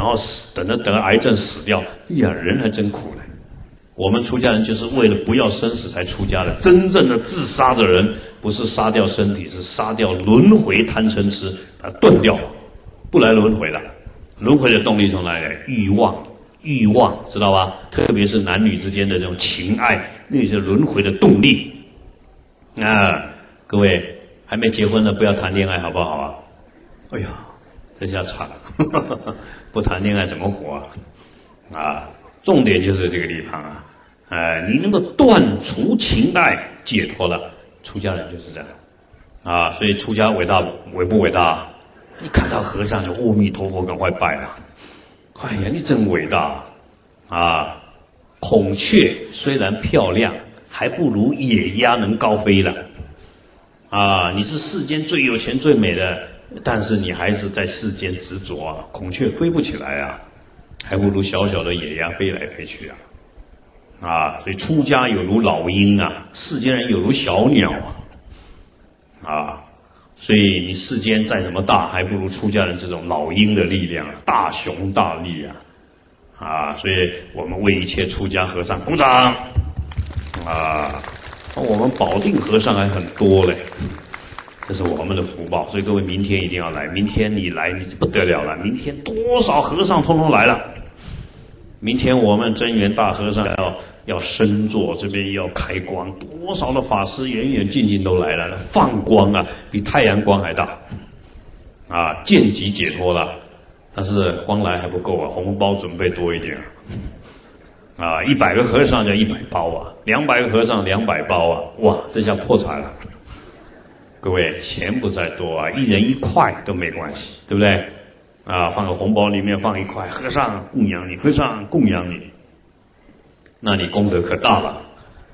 然后死等着得癌症死掉，哎呀，人还真苦呢。我们出家人就是为了不要生死才出家的。真正的自杀的人，不是杀掉身体，是杀掉轮回贪嗔痴，把它断掉，不来轮回了。轮回的动力从哪里来？欲望，欲望，知道吧？特别是男女之间的这种情爱，那些轮回的动力。啊，各位还没结婚的，不要谈恋爱，好不好啊？哎呀，这下惨了，不谈恋爱怎么活啊？啊，重点就是这个地方啊。哎，你能够断除情爱，解脱了，出家人就是这样，啊，所以出家伟大伟不伟大？一看到和尚就阿弥陀佛，赶快拜啊！哎呀，你真伟大啊！孔雀虽然漂亮，还不如野鸭能高飞了。啊，你是世间最有钱最美的，但是你还是在世间执着啊！孔雀飞不起来啊，还不如小小的野鸭飞来飞去啊！啊，所以出家有如老鹰啊，世间人有如小鸟啊，啊，所以你世间再怎么大，还不如出家人这种老鹰的力量，大雄大力啊，啊，所以我们为一切出家和尚鼓掌，啊，我们保定和尚还很多嘞，这是我们的福报，所以各位明天一定要来，明天你来你不得了了，明天多少和尚通通来了。明天我们真源大和尚要要升座，这边要开光，多少的法师远远近近都来了，放光啊，比太阳光还大，啊，见即解脱了。但是光来还不够啊，红包准备多一点啊，一百个和尚就一百包啊，两百个和尚两百包啊，哇，这下破产了。各位，钱不在多啊，一人一块都没关系，对不对？啊，放个红包里面放一块，和尚供养你，和尚供养你，那你功德可大了。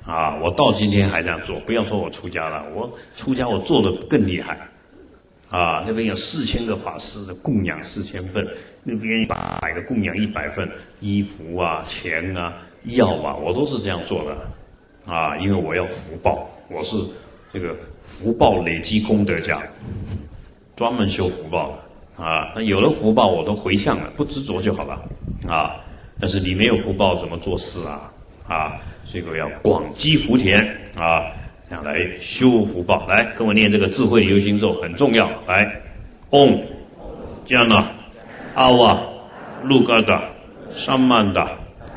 啊，我到今天还这样做，不要说我出家了，我出家我做的更厉害。啊，那边有四千个法师的供养四千份，那边一百个供养一百份衣服啊、钱啊、药啊，我都是这样做的。啊，因为我要福报，我是这个福报累积功德家，专门修福报的。啊，那有了福报，我都回向了，不执着就好了。啊，但是你没有福报，怎么做事啊？啊，所以我要广积福田啊，这样来修福报。来，跟我念这个智慧的游行咒，很重要。来，嗡，迦那，阿瓦，卢嘎达，萨曼达，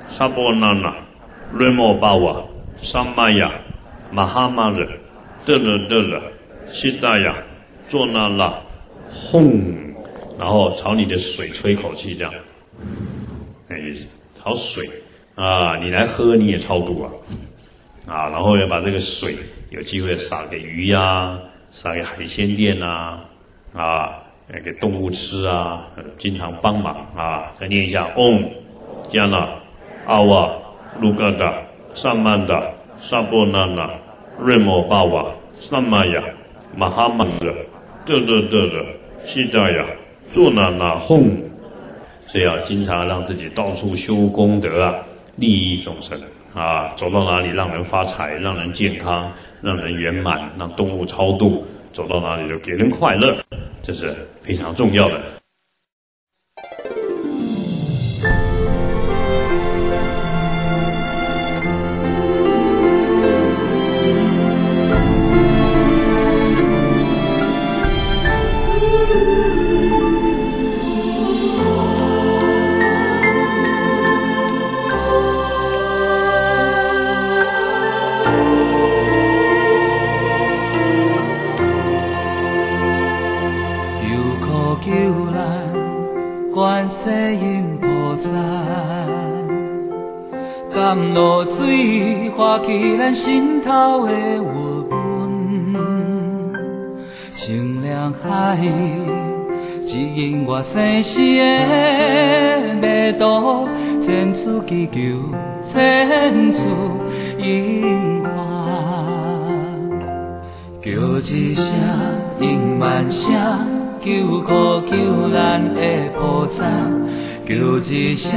萨波那那，瑞摩巴瓦，萨玛雅，玛哈玛热，德勒德勒，悉达雅，佐那拉，吽。然后朝你的水吹口气，这样，哎，朝水啊，你来喝你也超度啊，啊，然后要把这个水有机会撒给鱼呀，撒给海鲜店呐，啊，给动物吃啊，经常帮忙啊，再念一下嗡，加那，阿瓦，卢嘎达，萨曼达，萨波那那，瑞摩巴瓦，萨玛雅，马哈玛热，得得得得，悉达雅。坐那那哄，所以要经常让自己到处修功德啊，利益众生啊，走到哪里让人发财，让人健康，让人圆满，让动物超度，走到哪里就给人快乐，这是非常重要的。露水化去咱心头的郁闷，清凉海，指引我生死的迷途，千处祈求，千处樱花，叫一声应万声，求苦救难的菩萨，叫一声。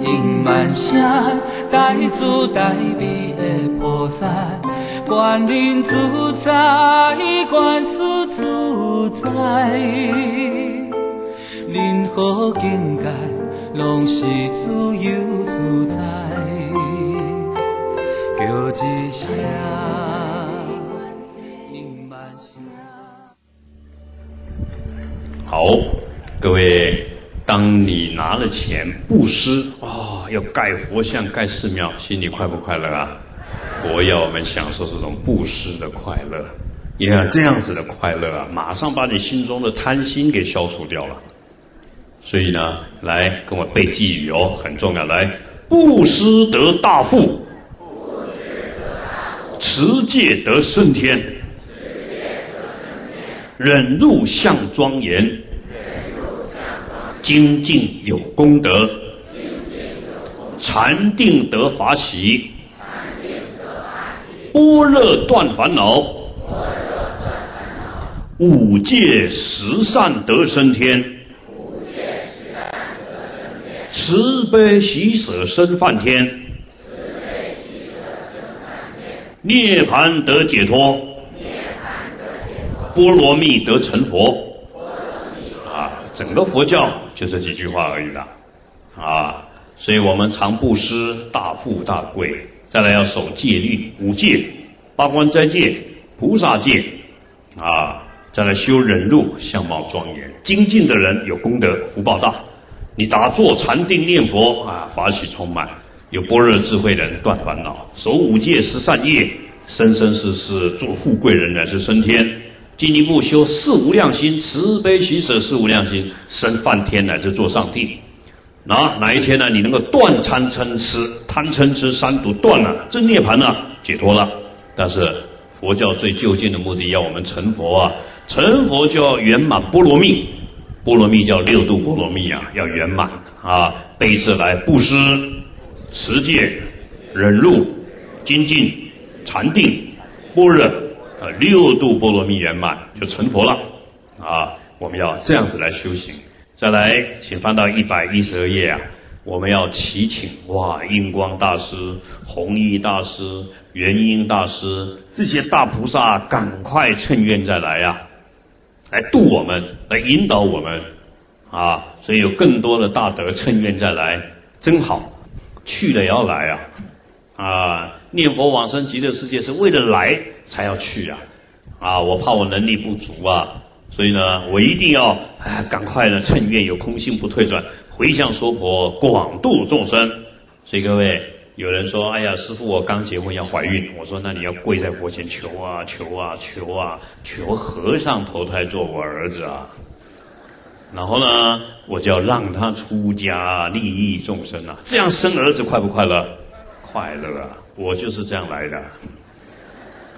应万声，大慈大悲的菩萨，观音自在，观世自在，任何境界拢是自由自在，叫一声应万声。好，各位，当你拿了钱布施啊、要盖佛像、盖寺庙，心里快不快乐啊？佛要我们享受这种布施的快乐，你看这样子的快乐啊，马上把你心中的贪心给消除掉了。所以呢，来跟我背寄语哦，很重要。来，布施得大富，持戒得升天，忍辱相庄严，精进有功德，禅定得法喜，般若断烦恼，五戒十善得升天。慈悲喜舍身梵天，涅盘得解脱，波罗蜜得成佛。啊，整个佛教就这几句话而已啦。啊，所以我们常布施，大富大贵。再来要守戒律，五戒、八关斋戒、菩萨戒。啊，再来修忍辱，相貌庄严。精进的人有功德，福报大。你打坐禅定念佛啊，法喜充满；有般若智慧的人断烦恼，守五戒十善业，生生世世做富贵人乃是升天。进一步修四无量心，慈悲喜舍四无量心，升梵天乃至做上帝。那哪一天呢？你能够断贪嗔痴，贪嗔痴三毒断了，真涅盘了，解脱了。但是佛教最究竟的目的，要我们成佛啊！成佛就要圆满波罗蜜。波罗蜜叫六度波罗蜜啊，要圆满啊！背次来布施、持戒、忍辱、精进、禅定、般若啊，六度波罗蜜圆满就成佛了啊！我们要这样子来修行。再来，请翻到一百一十二页啊！我们要祈请哇，印光大师、弘一大师、元婴大师这些大菩萨，赶快趁愿再来呀！来度我们，来引导我们，啊！所以有更多的大德趁愿再来，真好。去了也要来啊！啊，念佛往生极乐世界是为了来才要去啊！啊，我怕我能力不足啊，所以呢，我一定要哎，赶快呢趁愿有空心不退转，回向说婆，广度众生。所以各位。有人说：“哎呀，师傅，我刚结婚要怀孕。”我说：“那你要跪在佛前求啊，求啊，求啊，求和尚投胎做我儿子啊。”然后呢，我就要让他出家利益众生啊，这样生儿子快不快乐？快乐啊！我就是这样来的。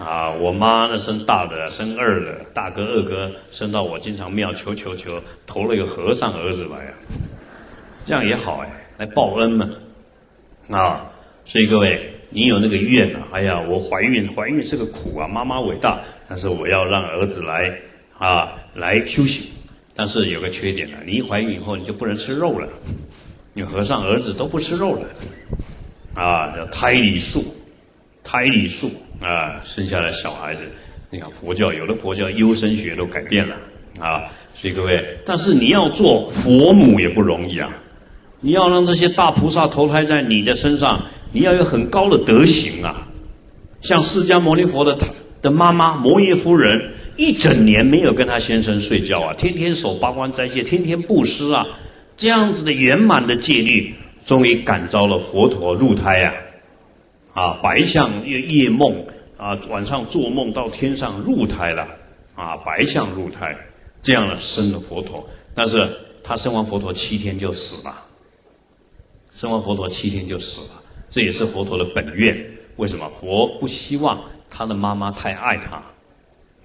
啊，我妈呢生大的，生二的，大哥、二哥生到我经常庙求求求，投了一个和尚儿子来啊，这样也好哎，来报恩嘛，啊。所以各位，你有那个愿啊？哎呀，我怀孕，怀孕是个苦啊！妈妈伟大，但是我要让儿子来啊，来修行。但是有个缺点呢，你一怀孕以后你就不能吃肉了。你和尚儿子都不吃肉了，啊，叫胎里素，胎里素啊，生下来小孩子。你看佛教有的佛教优生学都改变了啊。所以各位，但是你要做佛母也不容易啊。你要让这些大菩萨投胎在你的身上。你要有很高的德行啊！像释迦牟尼佛的他的妈妈摩耶夫人，一整年没有跟他先生睡觉啊，天天守八关斋戒，天天布施啊，这样子的圆满的戒律，终于感召了佛陀入胎啊！啊，白象夜夜梦啊，晚上做梦到天上入胎了啊，白象入胎，这样呢生了佛陀，但是他生完佛陀七天就死了，生完佛陀七天就死了。这也是佛陀的本愿。为什么佛不希望他的妈妈太爱他？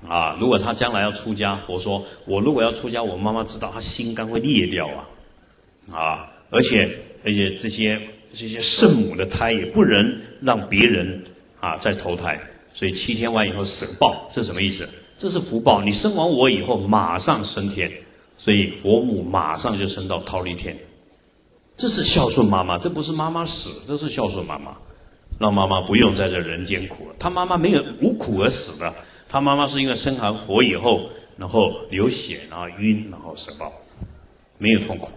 啊，如果他将来要出家，佛说：我如果要出家，我妈妈知道，他心肝会裂掉啊！啊，而且而且这些这些圣母的胎也不能让别人啊再投胎，所以七天完以后舍报，这什么意思？这是福报。你生完我以后马上升天，所以佛母马上就升到忉利天。这是孝顺妈妈，这不是妈妈死，这是孝顺妈妈，让妈妈不用在这人间苦了。她妈妈没有无苦而死的，她妈妈是因为生完佛以后，然后流血，然后晕，然后死报，没有痛苦，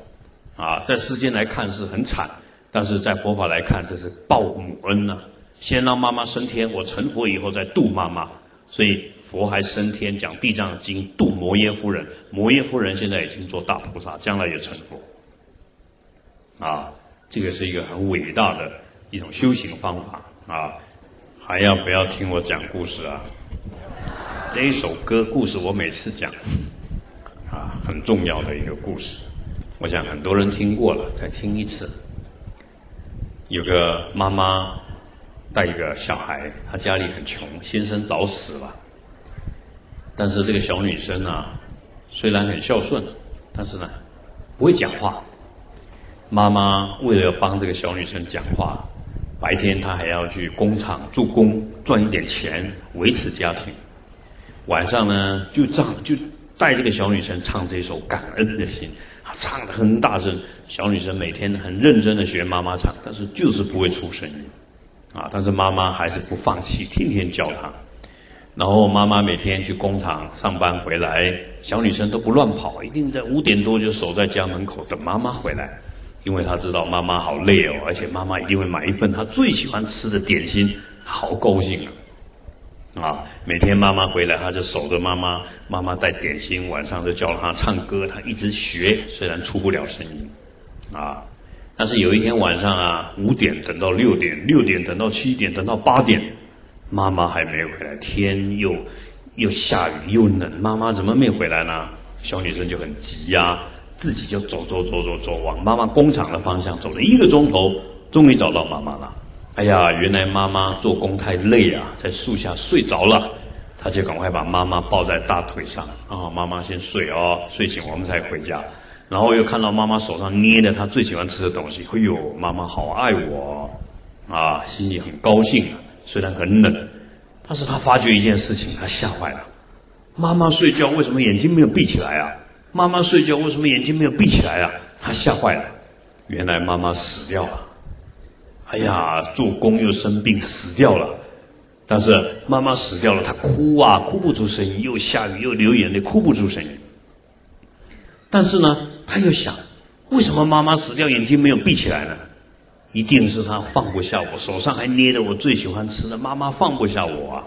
啊，在世间来看是很惨，但是在佛法来看，这是报母恩呐。先让妈妈升天，我成佛以后再度妈妈，所以佛还升天讲《地藏经》度摩耶夫人，摩耶夫人现在已经做大菩萨，将来也成佛。啊，这个是一个很伟大的一种修行方法啊！还要不要听我讲故事啊？这一首歌故事我每次讲，啊，很重要的一个故事，我想很多人听过了，再听一次。有个妈妈。带一个小孩，他家里很穷，先生早死了。但是这个小女生啊，虽然很孝顺，但是呢，不会讲话。妈妈为了要帮这个小女生讲话，白天她还要去工厂做工，赚一点钱维持家庭。晚上呢，就唱就带这个小女生唱这首感恩的心，啊，唱的很大声。小女生每天很认真的学妈妈唱，但是就是不会出声音。啊！但是妈妈还是不放弃，天天教她。然后妈妈每天去工厂上班回来，小女生都不乱跑，一定在五点多就守在家门口等妈妈回来，因为她知道妈妈好累哦，而且妈妈一定会买一份她最喜欢吃的点心，好高兴啊！啊，每天妈妈回来，她就守着妈妈，妈妈带点心，晚上就教她唱歌，她一直学，虽然出不了声音，啊。但是有一天晚上啊，五点等到六点，六点等到七点，等到八点，妈妈还没回来，天又又下雨又冷，妈妈怎么没回来呢？小女生就很急呀，自己就走走走走走，往妈妈工厂的方向走了一个钟头，终于找到妈妈了。哎呀，原来妈妈做工太累啊，在树下睡着了，她就赶快把妈妈抱在大腿上啊，妈妈先睡哦，睡醒我们才回家。然后又看到妈妈手上捏的她最喜欢吃的东西，哎呦，妈妈好爱我，啊，心里很高兴啊。虽然很冷，但是他发觉一件事情，他吓坏了。妈妈睡觉为什么眼睛没有闭起来啊？妈妈睡觉为什么眼睛没有闭起来啊？他吓坏了。原来妈妈死掉了。哎呀，做工又生病死掉了。但是妈妈死掉了，他哭啊，哭不出声音，又下雨又流眼泪，哭不出声音。但是呢？他又想，为什么妈妈死掉眼睛没有闭起来呢？一定是他放不下我，手上还捏着我最喜欢吃的，妈妈放不下我啊！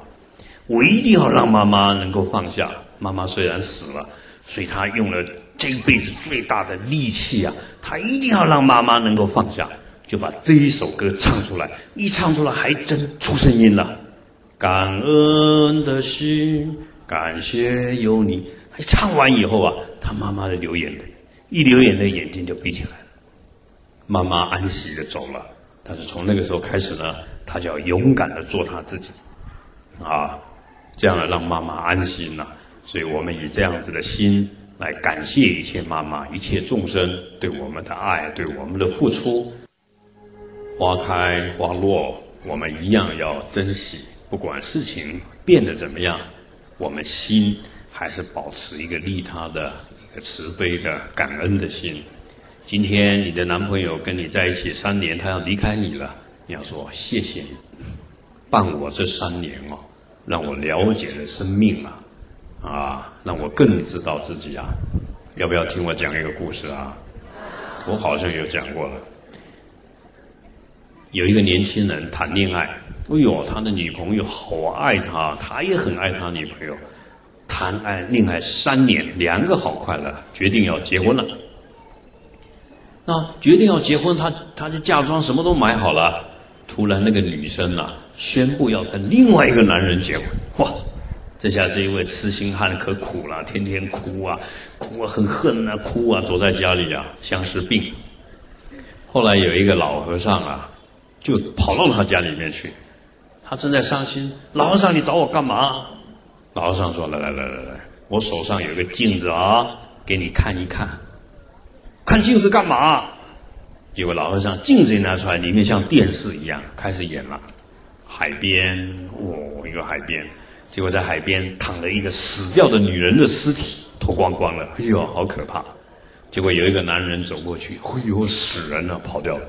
我一定要让妈妈能够放下。妈妈虽然死了，所以他用了这一辈子最大的力气啊，他一定要让妈妈能够放下，就把这一首歌唱出来。一唱出来，还真出声音了。感恩的心，感谢有你。还唱完以后啊，他妈妈的流眼泪。一流眼泪，眼睛就闭起来了。妈妈安息的走了，但是从那个时候开始呢，他就要勇敢的做他自己，啊，这样呢让妈妈安心了。所以我们以这样子的心来感谢一切妈妈、一切众生对我们的爱、对我们的付出。花开花落，我们一样要珍惜。不管事情变得怎么样，我们心还是保持一个利他的。慈悲的感恩的心。今天你的男朋友跟你在一起三年，他要离开你了，你要说谢谢你，伴我这三年哦，让我了解了生命啊，啊，让我更知道自己啊。要不要听我讲一个故事啊？我好像有讲过了。有一个年轻人谈恋爱，哎呦，他的女朋友好爱他，他也很爱他女朋友。谈爱恋爱三年，两个好快乐，决定要结婚了。那决定要结婚，他他的嫁妆什么都买好了。突然，那个女生啊，宣布要跟另外一个男人结婚。哇！这下这一位痴心汉可苦了，天天哭啊，哭啊，很恨啊，哭啊，躲在家里啊，像是病。后来有一个老和尚啊，就跑到他家里面去，他正在伤心。老和尚，你找我干嘛？老和尚说：“来来来来来，我手上有个镜子啊，给你看一看。看镜子干嘛？结果老和尚镜子一拿出来，里面像电视一样，开始演了。海边，哦，一个海边。结果在海边躺着一个死掉的女人的尸体，脱光光了。哎呦，好可怕！结果有一个男人走过去，哎呦，死人了，跑掉了。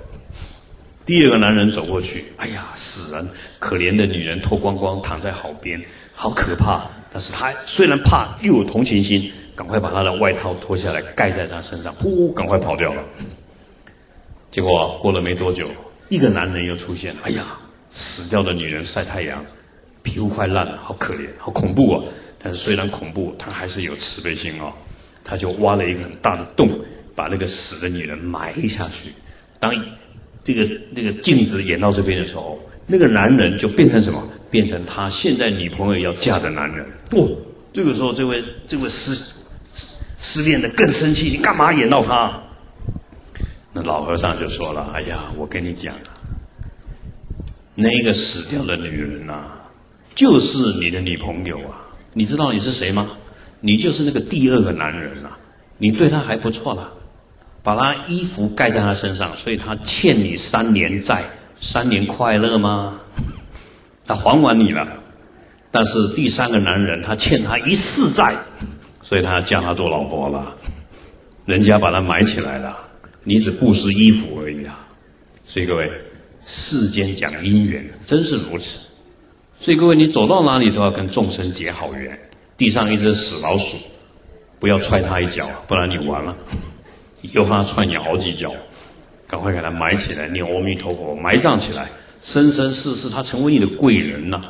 第二个男人走过去，哎呀，死人，可怜的女人脱光光躺在海边。”好可怕！但是他虽然怕，又有同情心，赶快把他的外套脱下来盖在他身上，噗，赶快跑掉了。结果过了没多久，一个男人又出现。哎呀，死掉的女人晒太阳，皮肤快烂了，好可怜，好恐怖啊！但是虽然恐怖，他还是有慈悲心哦。他就挖了一个很大的洞，把那个死的女人埋下去。当这个那个镜子演到这边的时候，那个男人就变成什么？变成他现在女朋友要嫁的男人。哦，这个时候这位这位失失恋的更生气，你干嘛演到他？那老和尚就说了：“哎呀，我跟你讲啊，那个死掉的女人呐，就是你的女朋友啊。你知道你是谁吗？你就是那个第二个男人啊。你对她还不错啦。”把他衣服盖在他身上，所以他欠你三年债，三年快乐吗？他还完你了，但是第三个男人他欠他一世债，所以他叫他做老婆了。人家把他埋起来了，你只布施衣服而已啊。所以各位，世间讲姻缘，真是如此。所以各位，你走到哪里都要跟众生结好缘。地上一只死老鼠，不要踹他一脚，不然你完了。又怕他踹你好几脚，赶快给他埋起来，念阿弥陀佛，埋葬起来，生生世世他成为你的贵人呐。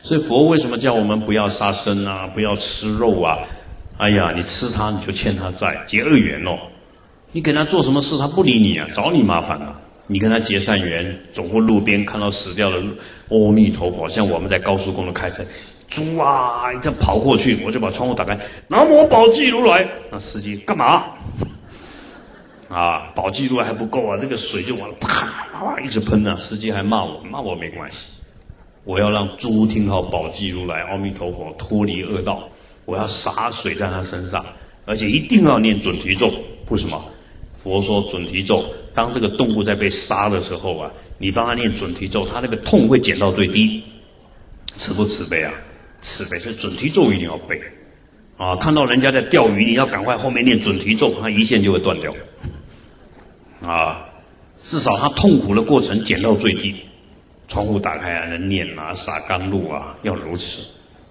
所以佛为什么叫我们不要杀生啊，不要吃肉啊？哎呀，你吃他你就欠他债，结恶缘哦。你给他做什么事他不理你啊，找你麻烦啊。你跟他结善缘，走过路边看到死掉的阿弥陀佛，像我们在高速公路开车，猪啊，一跑过去，我就把窗户打开，南无宝济如来。那司机干嘛？啊，保记录还不够啊！这个水就往啪啪啪一直喷呢。司机还骂我，骂我没关系。我要让猪听到保记录来，阿弥陀佛，脱离恶道。我要洒水在他身上，而且一定要念准提咒。为什么？佛说准提咒，当这个动物在被杀的时候啊，你帮他念准提咒，他那个痛会减到最低。慈不慈悲啊？慈悲，所以准提咒一定要背。啊，看到人家在钓鱼，你要赶快后面念准提咒，他一线就会断掉。啊，至少他痛苦的过程减到最低。窗户打开啊，能念啊，洒甘露啊，要如此。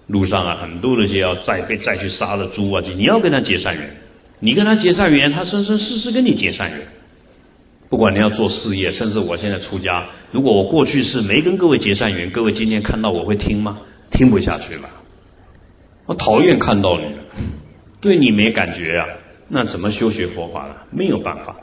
路上啊，很多那些要再被再去杀的猪啊，你要跟他结善缘。你跟他结善缘，他生生世世跟你结善缘。不管你要做事业，甚至我现在出家，如果我过去是没跟各位结善缘，各位今天看到我会听吗？听不下去了。我讨厌看到你，对你没感觉啊，那怎么修学佛法呢？没有办法。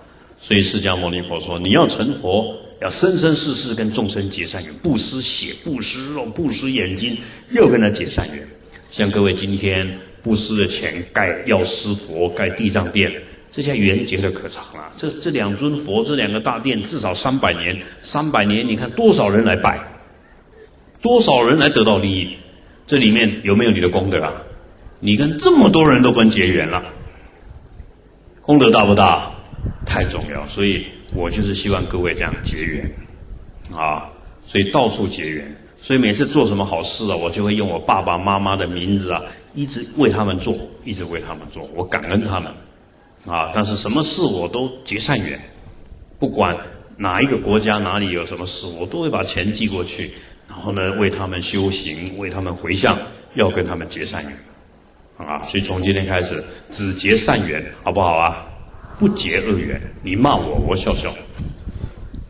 所以释迦牟尼佛说：“你要成佛，要生生世世跟众生结善缘，不施血，不施肉，不施眼睛，又跟他结善缘。像各位今天布施的钱盖药师佛，盖地藏殿，这下缘结的可长了。这这两尊佛，这两个大殿，至少三百年，三百年，你看多少人来拜，多少人来得到利益，这里面有没有你的功德啊？你跟这么多人都跟结缘了，功德大不大？”太重要，所以我就是希望各位这样结缘，啊，所以到处结缘，所以每次做什么好事啊，我就会用我爸爸妈妈的名字啊，一直为他们做，一直为他们做，我感恩他们，啊，但是什么事我都结善缘，不管哪一个国家哪里有什么事，我都会把钱寄过去，然后呢为他们修行，为他们回向，要跟他们结善缘，啊，所以从今天开始只结善缘，好不好啊？不结恶缘，你骂我，我笑笑，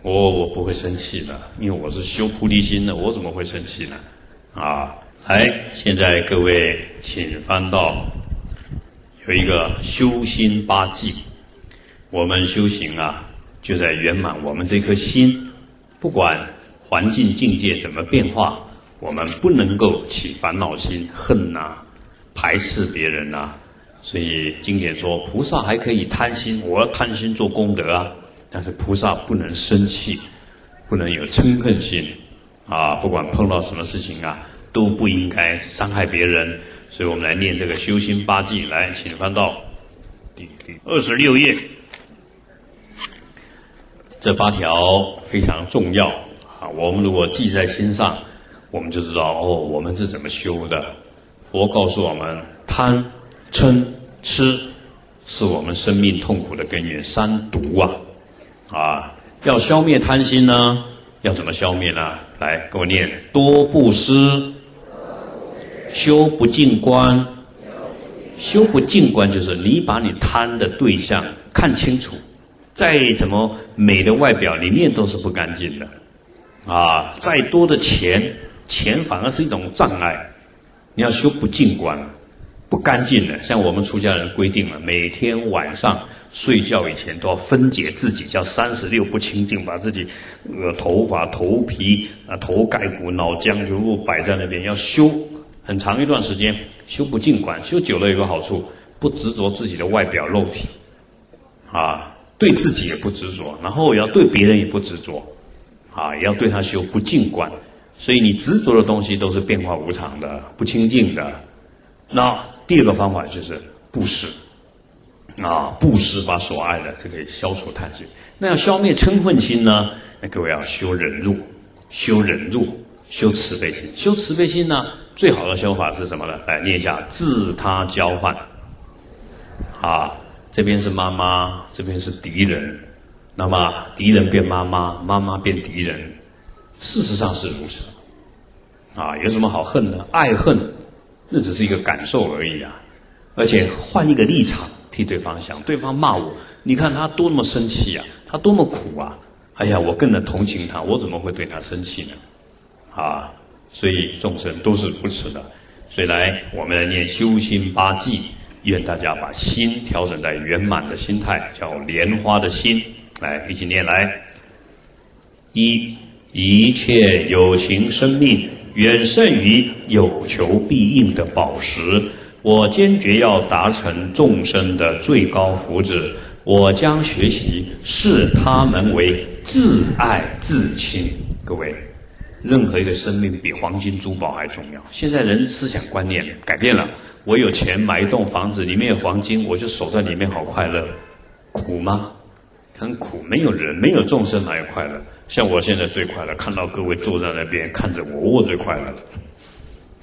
我我不会生气的，因为我是修菩提心的，我怎么会生气呢？啊，来，现在各位请翻到有一个修心八记，我们修行啊，就在圆满我们这颗心，不管环境境界怎么变化，我们不能够起烦恼心、恨呐、排斥别人呐。所以经典说，菩萨还可以贪心，我要贪心做功德啊。但是菩萨不能生气，不能有嗔恨心，啊，不管碰到什么事情啊，都不应该伤害别人。所以我们来念这个修心八记，来，请翻到第第二十六页，这八条非常重要啊。我们如果记在心上，我们就知道哦，我们是怎么修的。佛告诉我们，贪。嗔痴是我们生命痛苦的根源，三毒啊！啊，要消灭贪心呢，要怎么消灭呢？来，跟我念：多布施，修不净观。修不净观就是你把你贪的对象看清楚，再怎么美的外表，里面都是不干净的。啊，再多的钱，钱反而是一种障碍。你要修不净观，不干净的。像我们出家人规定了，每天晚上睡觉以前都要分解自己，叫三十六不清净，把自己呃头发、头皮啊、头盖骨、脑浆全部摆在那边，要修很长一段时间。修不净观，修久了有个好处，不执着自己的外表肉体，啊，对自己也不执着，然后也要对别人也不执着。啊，也要对他修不净观，所以你执着的东西都是变化无常的、不清净的。那第二个方法就是布施，啊，布施把所爱的这个消除贪心。那要消灭嗔恨心呢？那各位要修忍辱，修忍辱，修慈悲心。修慈悲心呢，最好的修法是什么呢？来念一下：自他交换。啊，这边是妈妈，这边是敌人。那么敌人变妈妈，妈妈变敌人，事实上是如此。啊，有什么好恨的？爱恨，那只是一个感受而已啊。而且换一个立场替对方想，对方骂我，你看他多么生气啊，他多么苦啊！哎呀，我更能同情他，我怎么会对他生气呢？啊，所以众生都是如此的。所以来，我们来念修心八记，愿大家把心调整在圆满的心态，叫莲花的心。来，一起念来。一一切有情生命，远胜于有求必应的宝石。我坚决要达成众生的最高福祉。我将学习视他们为自爱自亲。各位，任何一个生命比黄金珠宝还重要。现在人思想观念改变了，我有钱买一栋房子，里面有黄金，我就守在里面好快乐，苦吗？很苦，没有人，没有众生，哪有快乐？像我现在最快乐，看到各位坐在那边看着我，我最快乐了。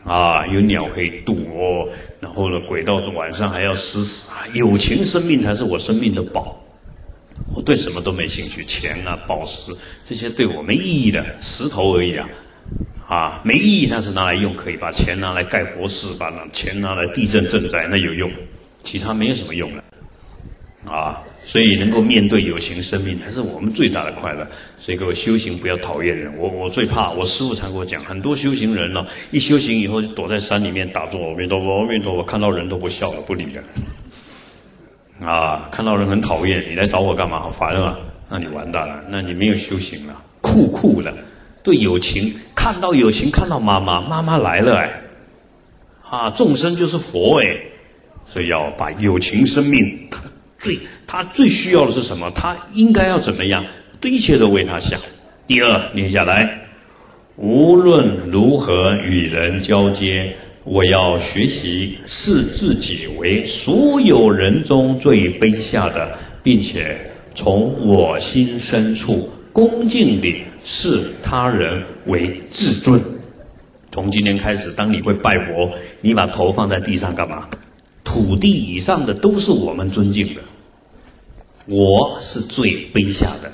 啊，有鸟可以渡哦，然后呢，轨道中晚上还要施死啊，友情生命才是我生命的宝。我对什么都没兴趣，钱啊、宝石这些对我没意义的石头而已啊，啊，没意义，但是拿来用可以，把钱拿来盖佛寺，把钱拿来地震赈灾，那有用，其他没有什么用了，啊。所以能够面对有情生命，才是我们最大的快乐。所以各位修行不要讨厌人。我我最怕，我师父常跟我讲，很多修行人呢，一修行以后就躲在山里面打坐，阿弥陀佛，阿弥陀佛，看到人都不笑了，不理了。啊，看到人很讨厌，你来找我干嘛？好烦啊！那你完蛋了，那你没有修行了，酷酷的。对友情，看到友情，看到妈妈，妈妈来了哎，啊，众生就是佛哎，所以要把友情生命。最他最需要的是什么？他应该要怎么样？一切都为他想。第二，念下来，无论如何与人交接，我要学习视自己为所有人中最卑下的，并且从我心深处恭敬地视他人为至尊。从今天开始，当你会拜佛，你把头放在地上干嘛？土地以上的都是我们尊敬的。我是最卑下的，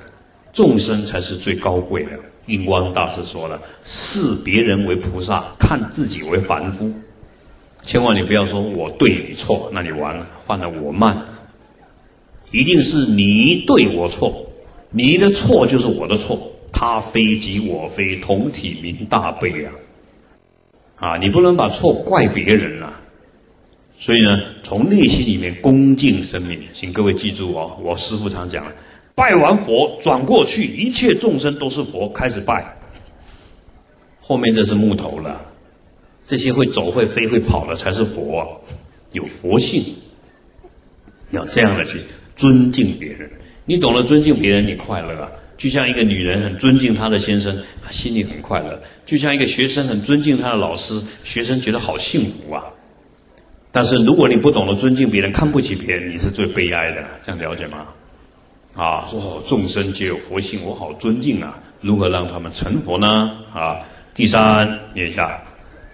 众生才是最高贵的。印光大师说了：“视别人为菩萨，看自己为凡夫。”千万你不要说我对你错，那你完了，换了我慢。一定是你对我错，你的错就是我的错，他非即我非，同体名大悲啊！啊，你不能把错怪别人啊！所以呢，从内心里面恭敬生命，请各位记住哦，我师父常讲，拜完佛转过去，一切众生都是佛，开始拜。后面这是木头了，这些会走、会飞、会跑的才是佛，有佛性。要这样的去尊敬别人，你懂得尊敬别人，你快乐啊。就像一个女人很尊敬她的先生，她心里很快乐；就像一个学生很尊敬他的老师，学生觉得好幸福啊。但是如果你不懂得尊敬别人，看不起别人，你是最悲哀的。这样了解吗？啊，说好众生皆有佛性，我好尊敬啊！如何让他们成佛呢？啊，第三念一下，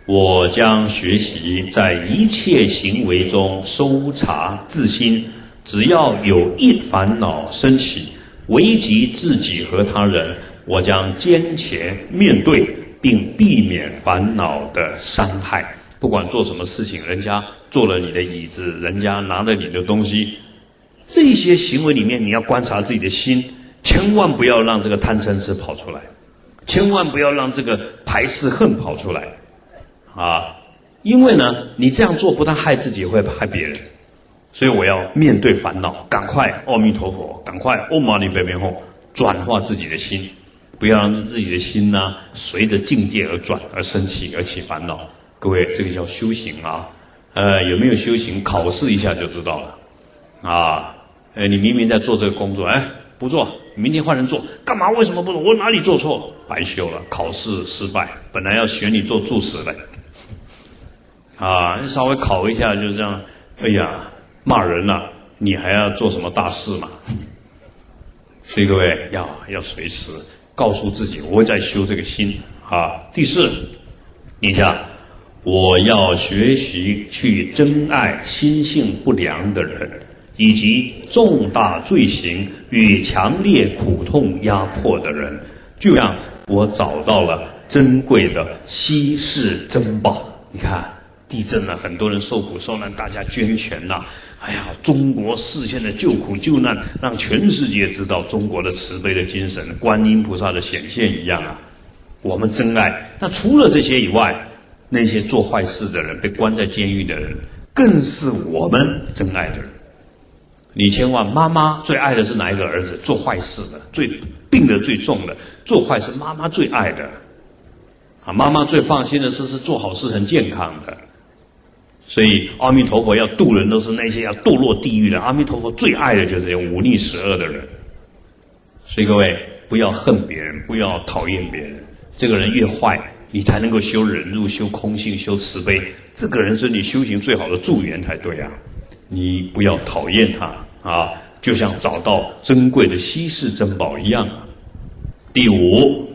我将学习在一切行为中搜查自心，只要有一烦恼升起，危及自己和他人，我将坚强面对，并避免烦恼的伤害。不管做什么事情，人家坐了你的椅子，人家拿了你的东西，这些行为里面，你要观察自己的心，千万不要让这个贪嗔痴跑出来，千万不要让这个排斥恨跑出来，啊，因为呢，你这样做不但害自己，也会害别人。所以我要面对烦恼，赶快阿弥陀佛，赶快嗡嘛呢叭咪吽，转化自己的心，不要让自己的心呢随着境界而转，而生气，而起烦恼。各位，这个叫修行啊。呃，有没有修行？考试一下就知道了。啊，呃，你明明在做这个工作，哎，不做，明天换人做，干嘛？为什么不做？我哪里做错？白修了，考试失败。本来要选你做住持的，啊，稍微考一下就是这样，哎呀。骂人了，你还要做什么大事嘛？所以各位要要随时告诉自己，我在修这个心啊。第四，你下，我要学习去珍爱心性不良的人，以及重大罪行与强烈苦痛压迫的人，就像我找到了珍贵的稀世珍宝。你看，地震了，很多人受苦受难，大家捐钱呐。哎呀，中国视现的救苦救难，让全世界知道中国的慈悲的精神，观音菩萨的显现一样啊！我们真爱。那除了这些以外，那些做坏事的人，被关在监狱的人，更是我们真爱的人。你千万，妈妈最爱的是哪一个儿子？做坏事的，最病得最重的，做坏事，妈妈最爱的。啊，妈妈最放心的是是做好事很健康的。所以，阿弥陀佛要渡人，都是那些要堕落地狱的。阿弥陀佛最爱的就是忤逆十恶的人。所以各位，不要恨别人，不要讨厌别人。这个人越坏，你才能够修忍辱、修空性、修慈悲。这个人是你修行最好的助缘才对啊！你不要讨厌他啊，就像找到珍贵的稀世珍宝一样。第五，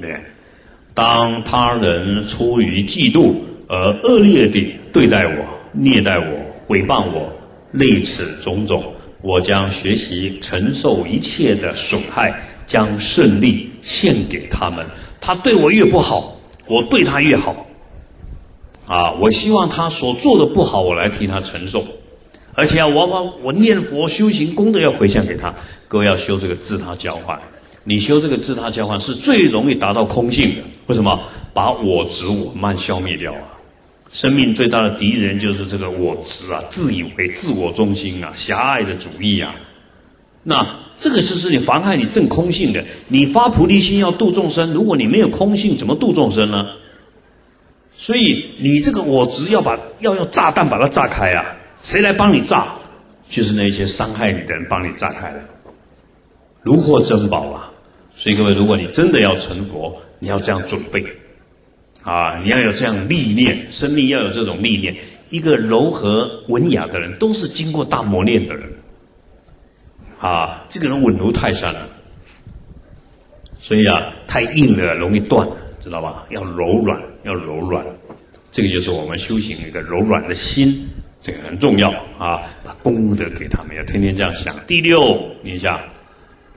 当他人出于嫉妒而恶劣地对待我。虐待我、诽谤我、类此种种，我将学习承受一切的损害，将胜利献给他们。他对我越不好，我对他越好。啊，我希望他所做的不好，我来替他承受。而且啊，我我我念佛修行功德要回向给他。各位要修这个自他交换，你修这个自他交换是最容易达到空性的。为什么？把我执我慢消灭掉啊！生命最大的敌人就是这个我执啊，自以为、自我中心啊，狭隘的主义啊。那这个是是你妨害你正空性的。你发菩提心要度众生，如果你没有空性，怎么度众生呢？所以你这个我执要把要用炸弹把它炸开啊！谁来帮你炸？就是那些伤害你的人帮你炸开了，如获珍宝啊！所以各位，如果你真的要成佛，你要这样准备。啊，你要有这样历练，生命要有这种历练。一个柔和文雅的人，都是经过大磨练的人。啊，这个人稳如泰山了。所以啊，太硬了容易断，知道吧？要柔软，要柔软。这个就是我们修行一个柔软的心，这个很重要啊。把功德给他们，要天天这样想。第六，你想，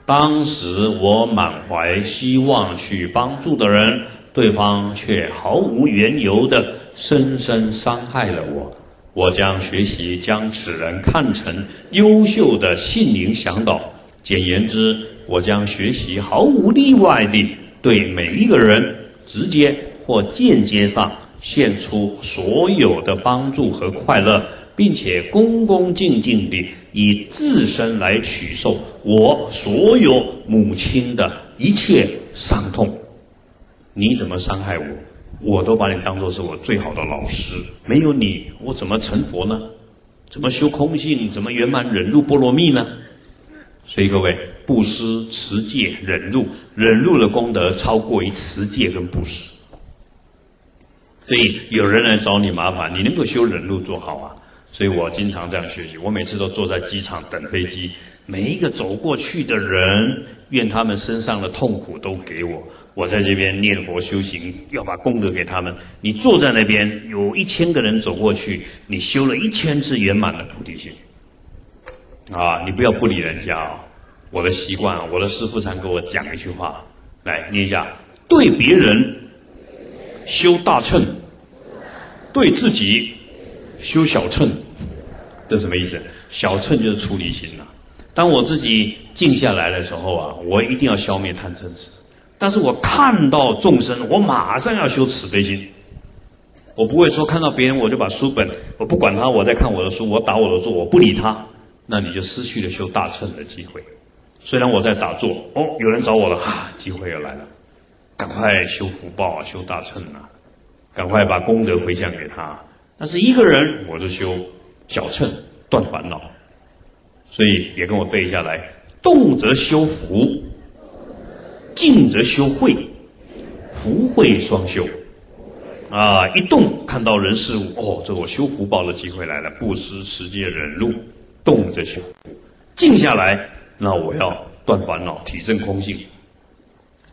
当时我满怀希望去帮助的人。对方却毫无缘由的深深伤害了我，我将学习将此人看成优秀的心灵向导。简言之，我将学习毫无例外地对每一个人直接或间接上献出所有的帮助和快乐，并且恭恭敬敬地以自身来取受我所有母亲的一切伤痛。你怎么伤害我，我都把你当做是我最好的老师。没有你，我怎么成佛呢？怎么修空性？怎么圆满忍辱波罗蜜呢？所以各位，布施、持戒、忍辱，忍辱的功德超过于持戒跟布施。所以有人来找你麻烦，你能够修忍辱做好啊。所以我经常这样学习。我每次都坐在机场等飞机，每一个走过去的人，愿他们身上的痛苦都给我。我在这边念佛修行，要把功德给他们。你坐在那边，有一千个人走过去，你修了一千次圆满的菩提心。啊，你不要不理人家啊！我的习惯，我的师父常跟我讲一句话，来念一下：对别人修大乘，对自己修小乘。这什么意思？小乘就是出离心呐。当我自己静下来的时候啊，我一定要消灭贪嗔痴。但是我看到众生，我马上要修慈悲心。我不会说看到别人我就把书本，我不管他，我在看我的书，我打我的坐，我不理他，那你就失去了修大乘的机会。虽然我在打坐，哦，有人找我了，啊，机会又来了，赶快修福报啊，修大乘啊，赶快把功德回向给他。但是一个人，我就修小乘断烦恼，所以也跟我背下来：动则修福，静则修慧，福慧双修。啊，一动看到人事物，哦，这我修福报的机会来了。布施、持戒、忍辱，动则修；静下来，那我要断烦恼，体证空性。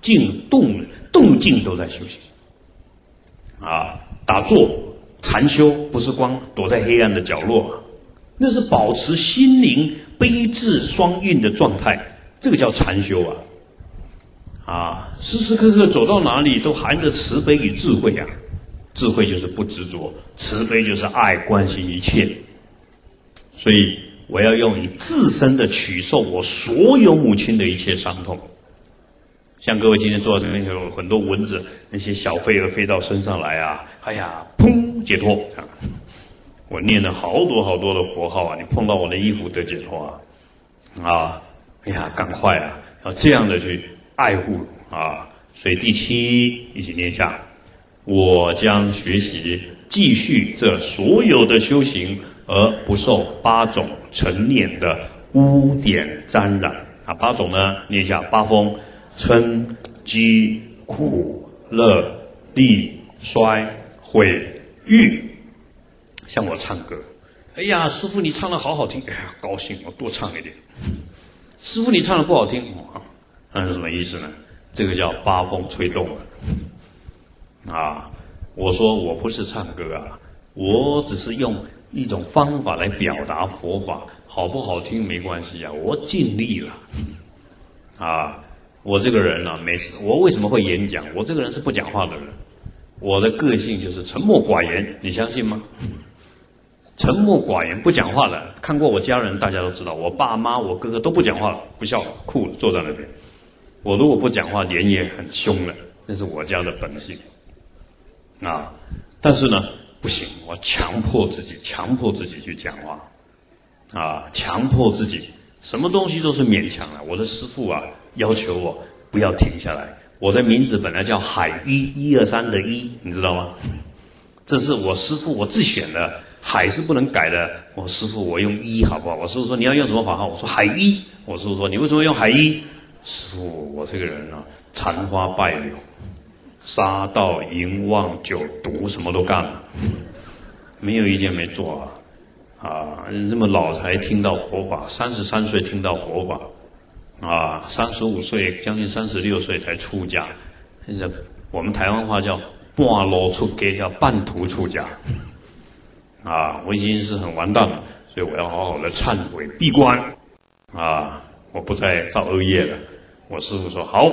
静动动静都在修行。啊，打坐禅修不是光躲在黑暗的角落，那是保持心灵悲智双运的状态，这个叫禅修啊。啊，时时刻刻走到哪里都含着慈悲与智慧啊。智慧就是不执着，慈悲就是爱，关心一切。所以我要用以自身的取受我所有母亲的一切伤痛。像各位今天坐在这边有很多蚊子，那些小飞蛾飞到身上来啊，哎呀，砰，解脱啊！我念了好多好多的佛号啊，你碰到我的衣服得解脱啊！啊，哎呀，赶快啊，要这样的去爱护啊！所以第七一起念下。我将学习继续这所有的修行，而不受八种成念的污点沾染。啊，八种呢？念一下：八风、嗔、饥、苦、乐、利、衰、毁、欲。像我唱歌，哎呀，师傅你唱的好好听，哎呀，高兴，我多唱一点。师傅你唱的不好听，啊，那是什么意思呢？这个叫八风吹动了。啊，我说我不是唱歌啊，我只是用一种方法来表达佛法，好不好听没关系啊，我尽力了。啊，我这个人呢，没事。我为什么会演讲？我这个人是不讲话的人，我的个性就是沉默寡言，你相信吗？沉默寡言，不讲话的。看过我家人，大家都知道，我爸妈、我哥哥都不讲话了，不笑了，哭了，坐在那边。我如果不讲话，脸也很凶的，那是我家的本性。啊，但是呢，不行，我强迫自己，强迫自己去讲话，啊，强迫自己，什么东西都是勉强的。我的师傅啊，要求我不要停下来。我的名字本来叫海一，一二三的一，你知道吗？这是我师傅我自选的，海是不能改的。我师傅我用一好不好？我师傅说你要用什么法号？我说海一。我师傅说你为什么用海一？师傅，我这个人啊，残花败柳。杀盗淫妄酒毒什么都干了，没有一件没做啊！啊，那么老才听到佛法，三十三岁听到佛法，啊，三十五岁将近三十六岁才出家，现在我们台湾话叫半路出家，叫半途出家，啊，我已经是很完蛋了，所以我要好好的忏悔闭关，啊，我不再造恶业了。我师傅说好，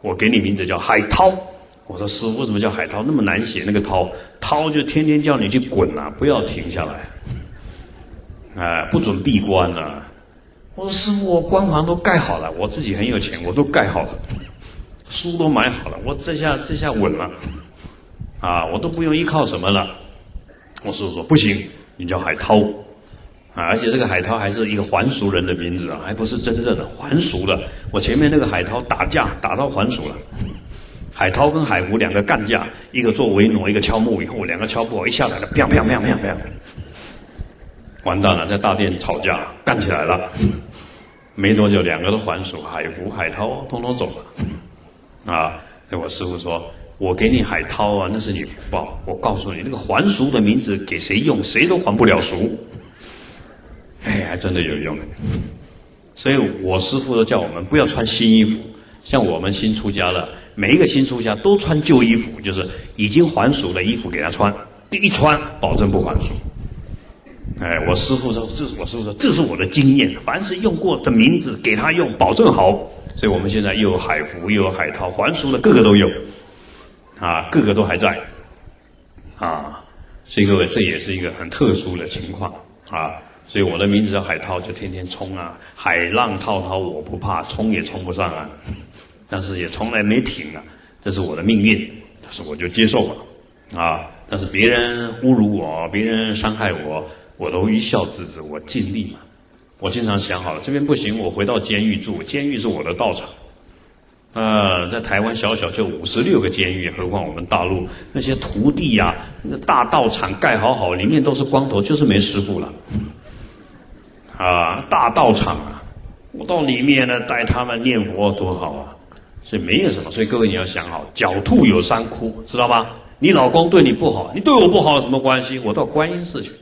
我给你名字叫海涛。我说师傅，为什么叫海涛那么难写？那个涛涛就天天叫你去滚呐，不要停下来，哎，不准闭关呐。我说师傅，我关房都盖好了，我自己很有钱，我都盖好了，书都买好了，我这下这下稳了，啊，我都不用依靠什么了。我师傅说不行，你叫海涛，啊，而且这个海涛还是一个还俗人的名字啊，还不是真正的还俗的。我前面那个海涛打架打到还俗了。海涛跟海福两个干架，一个做维诺，一个敲木以后，两个敲不好，一下来了，砰砰砰砰砰，完蛋了，在大殿吵架，干起来了。没多久，两个都还俗，海福、海涛通通走了。啊，我师傅说，我给你海涛啊，那是你福报。我告诉你，那个还俗的名字给谁用，谁都还不了俗。哎，还真的有用。所以我师傅都叫我们不要穿新衣服，像我们新出家了。每一个新出家都穿旧衣服，就是已经还俗的衣服给他穿，第一穿保证不还俗。哎，我师傅说，这是我师傅说，这是我的经验，凡是用过的名字给他用，保证好。所以我们现在又有海福，又有海涛，还俗的个个都有，啊，个个都还在，啊，所以各位这也是一个很特殊的情况啊。所以我的名字叫海涛，就天天冲啊，海浪滔滔我不怕，冲也冲不上岸，但是也从来没停啊，这是我的命运，但是我就接受吧，啊，但是别人侮辱我，别人伤害我，我都一笑置之，我尽力嘛。我经常想好了，这边不行，我回到监狱住，监狱是我的道场。啊，在台湾小小就五十六个监狱，何况我们大陆那些徒弟呀，那个大道场盖好好，里面都是光头，就是没师傅了。啊，大道场啊，我到里面呢带他们念佛多好啊！所以没有什么，所以各位你要想好，狡兔有三窟，知道吗？你老公对你不好，你对我不好有什么关系？我到观音寺去。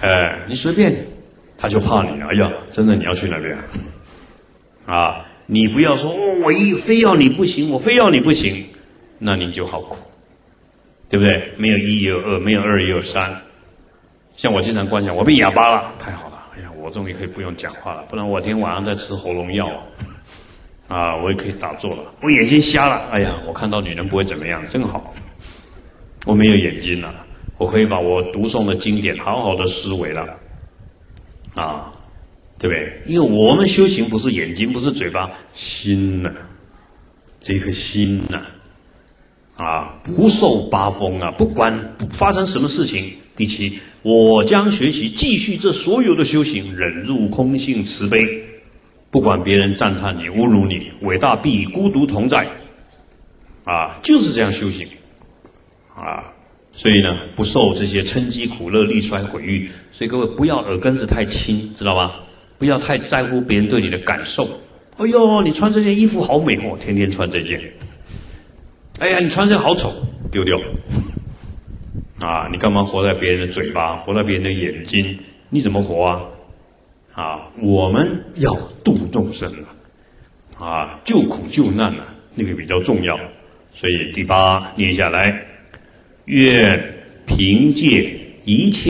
哎，你随便，他就怕你。哎呀，真的你要去那边啊？你不要说，我一非要你不行，我非要你不行，那你就好苦，对不对？没有一也有二，没有二也有三。像我经常观想，我变哑巴了，太好了！哎呀，我终于可以不用讲话了，不然我今天晚上在吃喉咙药啊，我也可以打坐了。我眼睛瞎了，哎呀，我看到女人不会怎么样，正好。我没有眼睛了，我可以把我读诵的经典好好的思维了，啊。对不对？因为我们修行不是眼睛，不是嘴巴，心呐，这颗心呐，啊，不受八风啊，不管发生什么事情。第七，我将学习继续这所有的修行，忍辱空性慈悲，不管别人赞叹你、侮辱你，伟大必与孤独同在，啊，就是这样修行，啊，所以呢，不受这些嗔机苦乐、力衰毁誉。所以各位不要耳根子太轻，知道吗？不要太在乎别人对你的感受。哎呦，你穿这件衣服好美哦，天天穿这件。哎呀，你穿这好丑，丢掉。啊，你干嘛活在别人的嘴巴，活在别人的眼睛？你怎么活啊？啊，我们要度众生啊，啊，救苦救难啊，那个比较重要。所以第八念下来，愿凭借一切。